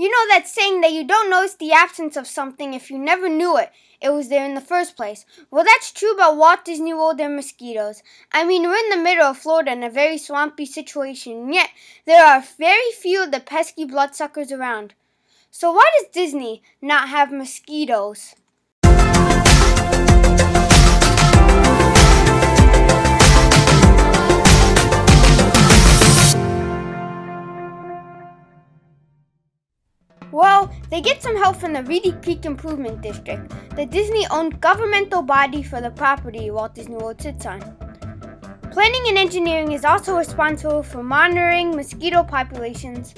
You know that saying that you don't notice the absence of something if you never knew it. It was there in the first place. Well, that's true about Walt Disney World and mosquitoes. I mean, we're in the middle of Florida in a very swampy situation, and yet there are very few of the pesky bloodsuckers around. So why does Disney not have mosquitoes? Well, they get some help from the Reedy Creek Improvement District, the Disney owned governmental body for the property Walt Disney World sits on. Planning and engineering is also responsible for monitoring mosquito populations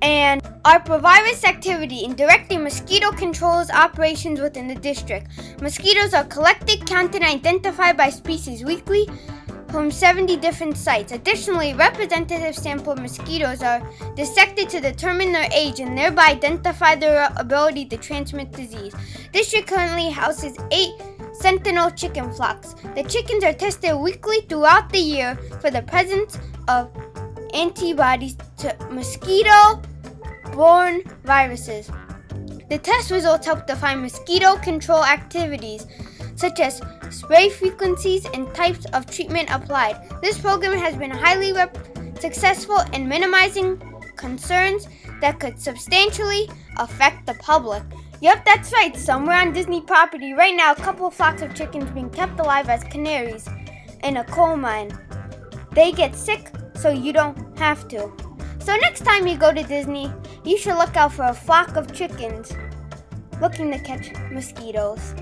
and arbovirus activity in directing mosquito controls operations within the district. Mosquitoes are collected, counted, and identified by species weekly from 70 different sites. Additionally, representative sample mosquitoes are dissected to determine their age and thereby identify their ability to transmit disease. District currently houses eight sentinel chicken flocks. The chickens are tested weekly throughout the year for the presence of antibodies to mosquito borne viruses. The test results help define mosquito control activities such as spray frequencies and types of treatment applied. This program has been highly successful in minimizing concerns that could substantially affect the public. Yep, that's right. Somewhere on Disney property right now, a couple of flocks of chickens being kept alive as canaries in a coal mine. They get sick, so you don't have to. So next time you go to Disney, you should look out for a flock of chickens looking to catch mosquitoes.